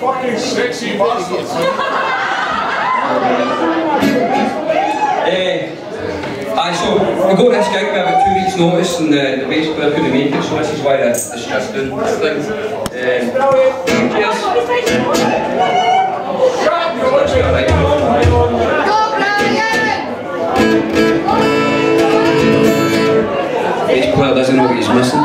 Fucking sexy bastards. uh, eh, aye, so we got this gig about two weeks notice and uh, the bass player couldn't make it, so this is why the, the stress doing this thing. Um, cheers. Right. Bass player doesn't know what he's missing.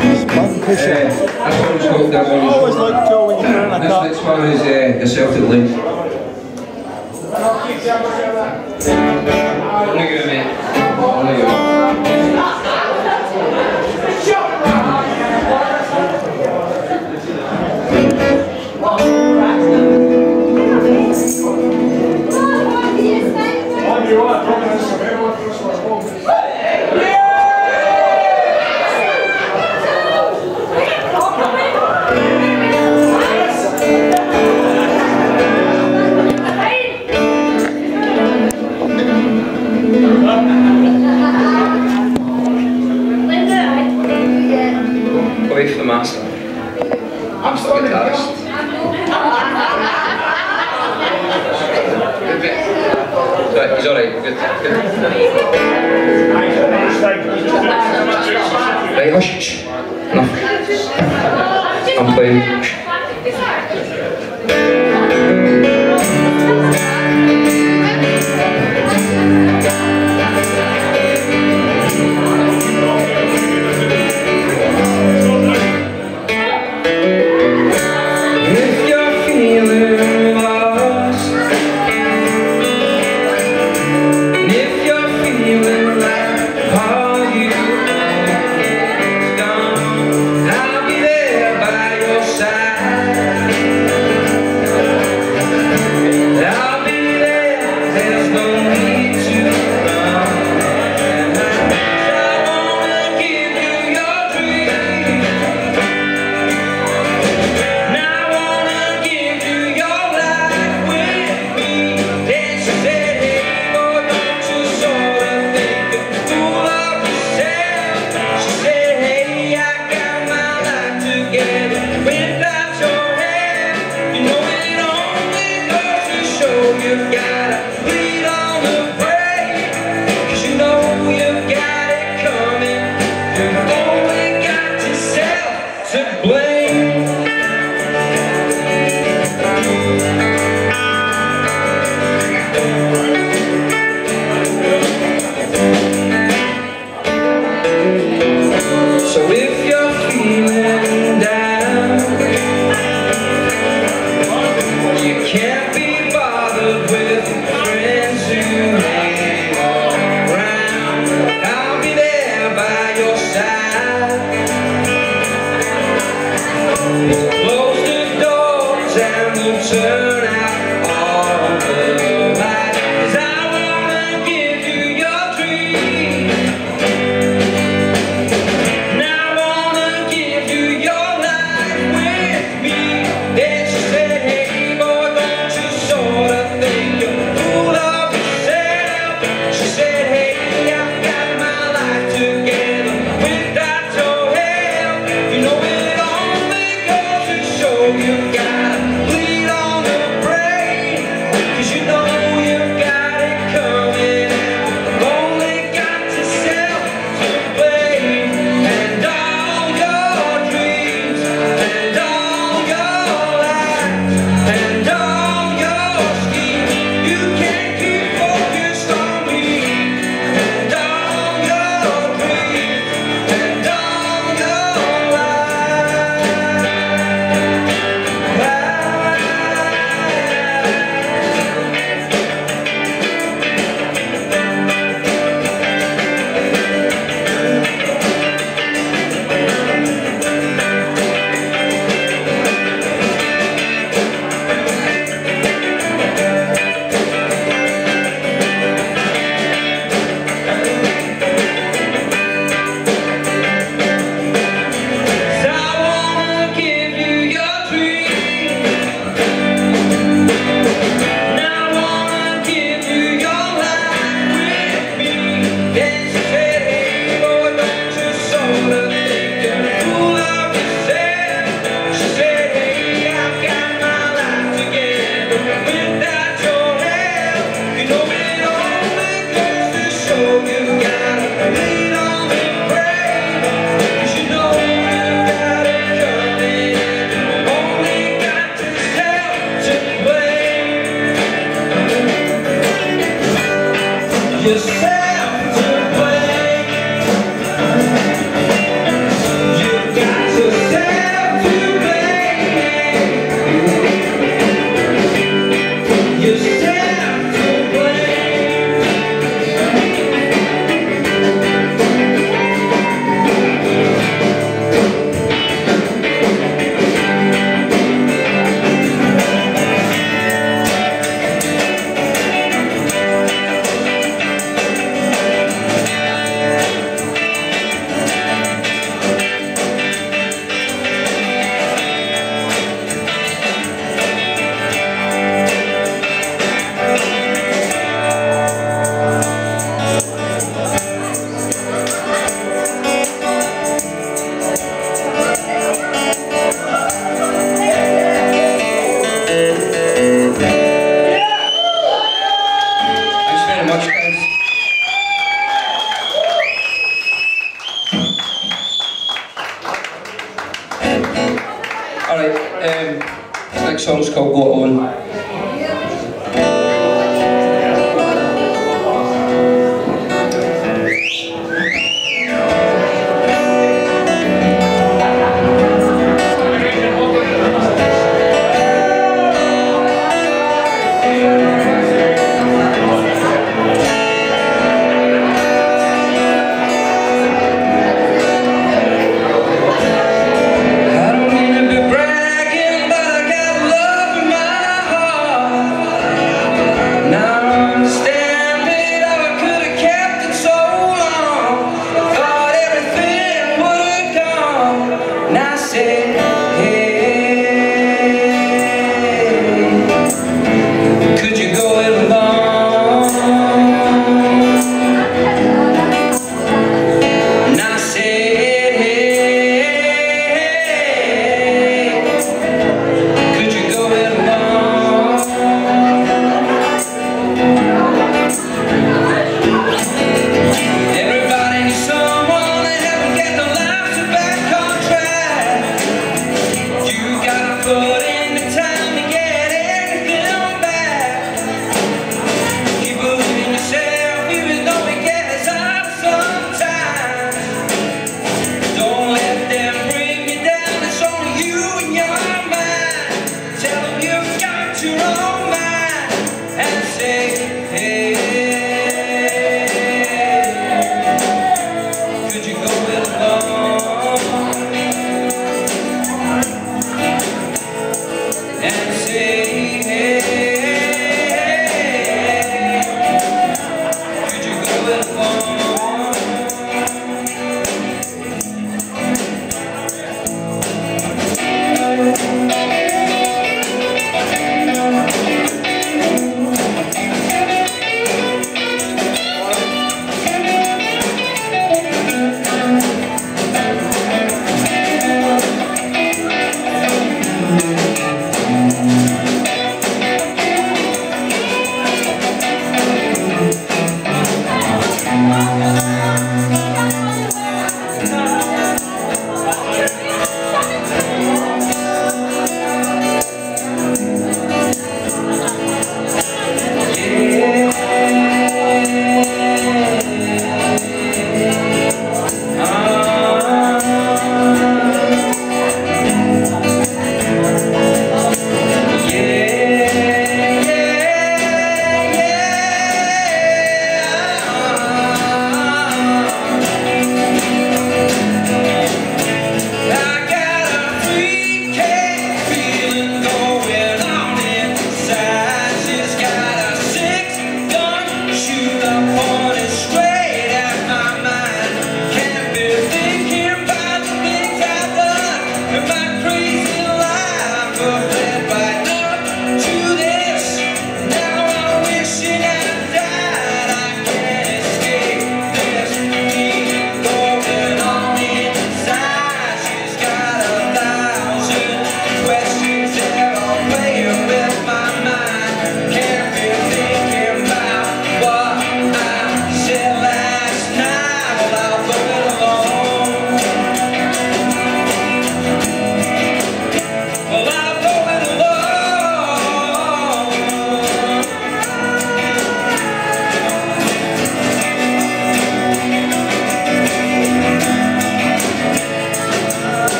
Push Uh, that's what it's called. That one. I always like Joe when you turn like This that. one is uh, the Celtic Link. You, mate. Only Ej. No. Mam. you say nace. Go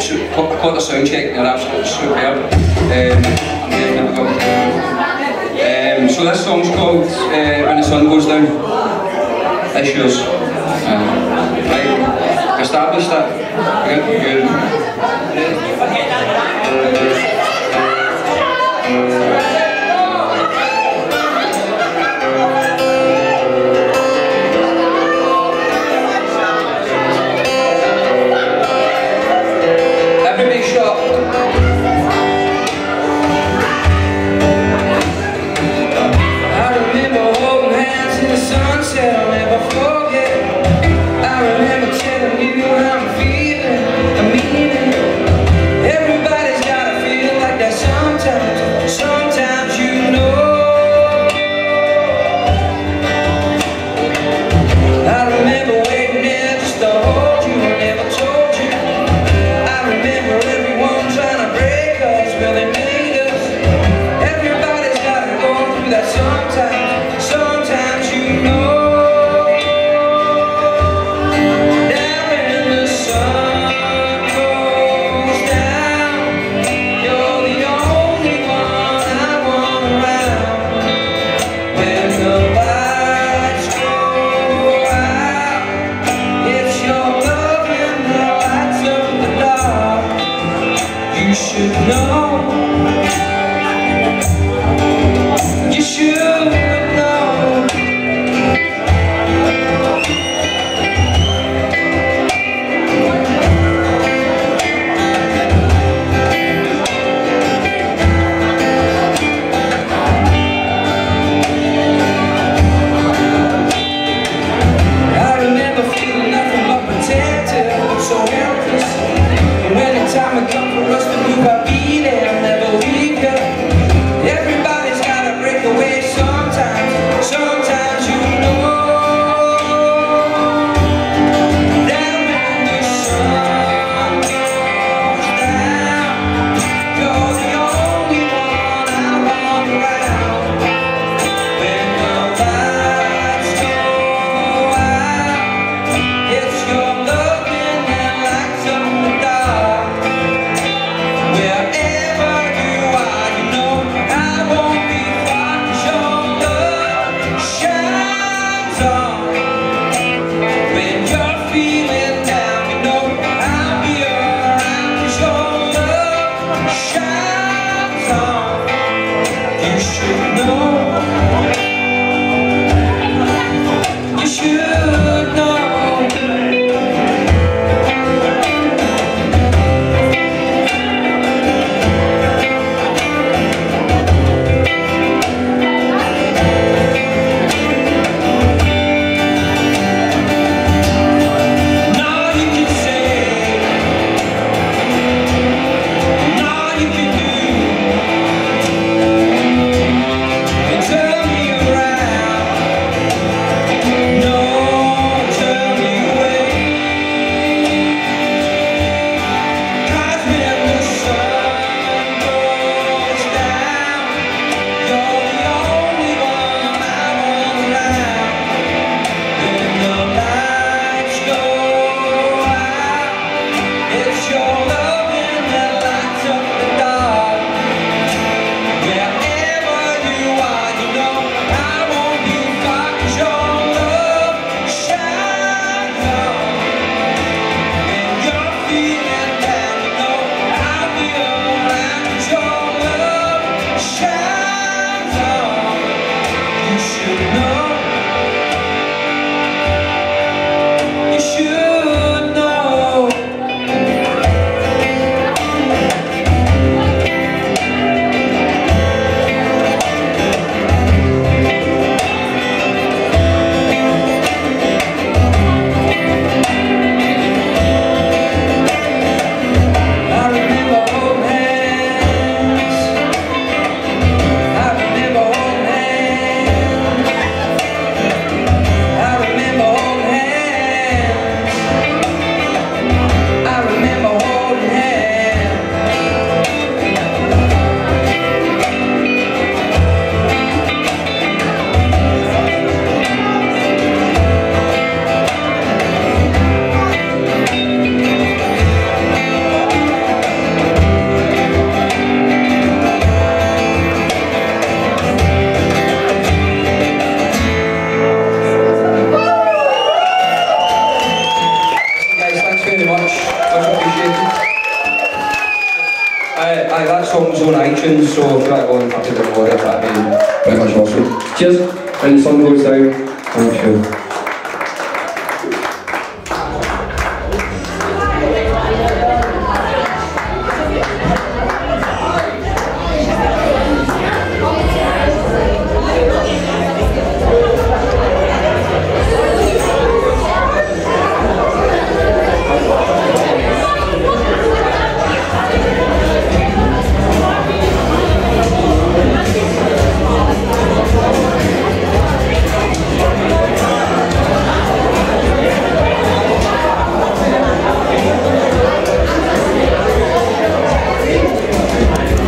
su- I caught the sound check, they're absolutely superb. Um, I'm definitely going to um, So this song's called uh, When the Sun Goes Down. Issues. Uh, right, established that. Good, no on so if you want to of that, that'd be Very much awesome. Cheers. And the sun goes down.